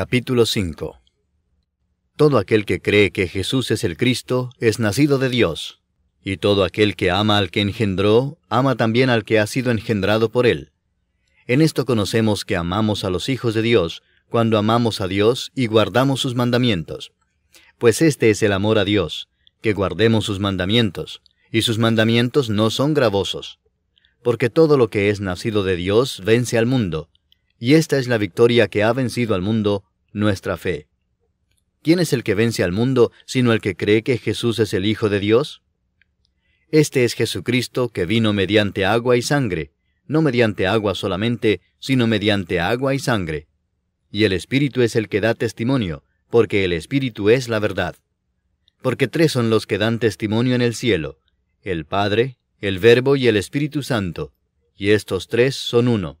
Capítulo 5 Todo aquel que cree que Jesús es el Cristo es nacido de Dios, y todo aquel que ama al que engendró, ama también al que ha sido engendrado por él. En esto conocemos que amamos a los hijos de Dios, cuando amamos a Dios y guardamos sus mandamientos. Pues este es el amor a Dios, que guardemos sus mandamientos, y sus mandamientos no son gravosos. Porque todo lo que es nacido de Dios vence al mundo, y esta es la victoria que ha vencido al mundo, nuestra fe. ¿Quién es el que vence al mundo sino el que cree que Jesús es el Hijo de Dios? Este es Jesucristo que vino mediante agua y sangre, no mediante agua solamente, sino mediante agua y sangre. Y el Espíritu es el que da testimonio, porque el Espíritu es la verdad. Porque tres son los que dan testimonio en el cielo, el Padre, el Verbo y el Espíritu Santo, y estos tres son uno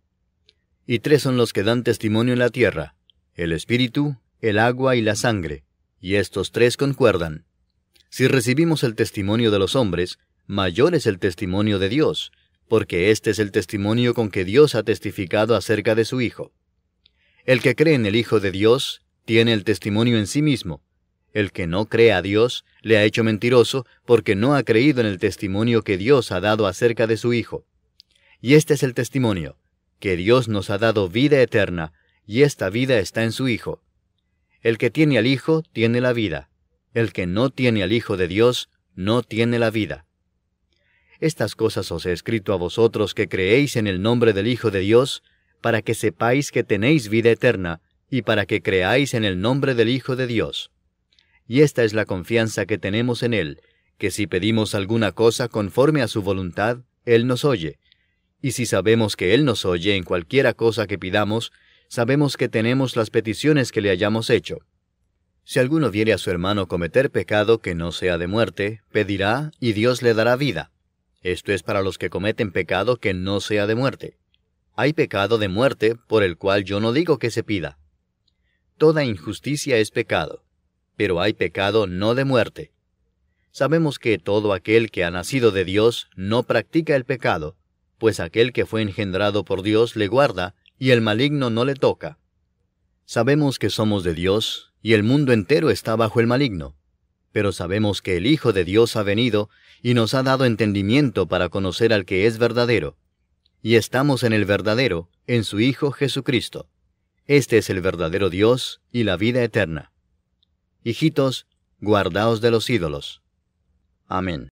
y tres son los que dan testimonio en la tierra, el espíritu, el agua y la sangre, y estos tres concuerdan. Si recibimos el testimonio de los hombres, mayor es el testimonio de Dios, porque este es el testimonio con que Dios ha testificado acerca de su Hijo. El que cree en el Hijo de Dios tiene el testimonio en sí mismo. El que no cree a Dios le ha hecho mentiroso porque no ha creído en el testimonio que Dios ha dado acerca de su Hijo. Y este es el testimonio, que Dios nos ha dado vida eterna, y esta vida está en su Hijo. El que tiene al Hijo tiene la vida. El que no tiene al Hijo de Dios no tiene la vida. Estas cosas os he escrito a vosotros que creéis en el nombre del Hijo de Dios, para que sepáis que tenéis vida eterna, y para que creáis en el nombre del Hijo de Dios. Y esta es la confianza que tenemos en Él, que si pedimos alguna cosa conforme a su voluntad, Él nos oye. Y si sabemos que Él nos oye en cualquiera cosa que pidamos, sabemos que tenemos las peticiones que le hayamos hecho. Si alguno viere a su hermano cometer pecado que no sea de muerte, pedirá y Dios le dará vida. Esto es para los que cometen pecado que no sea de muerte. Hay pecado de muerte por el cual yo no digo que se pida. Toda injusticia es pecado, pero hay pecado no de muerte. Sabemos que todo aquel que ha nacido de Dios no practica el pecado, pues aquel que fue engendrado por Dios le guarda, y el maligno no le toca. Sabemos que somos de Dios, y el mundo entero está bajo el maligno, pero sabemos que el Hijo de Dios ha venido y nos ha dado entendimiento para conocer al que es verdadero. Y estamos en el verdadero, en su Hijo Jesucristo. Este es el verdadero Dios y la vida eterna. Hijitos, guardaos de los ídolos. Amén.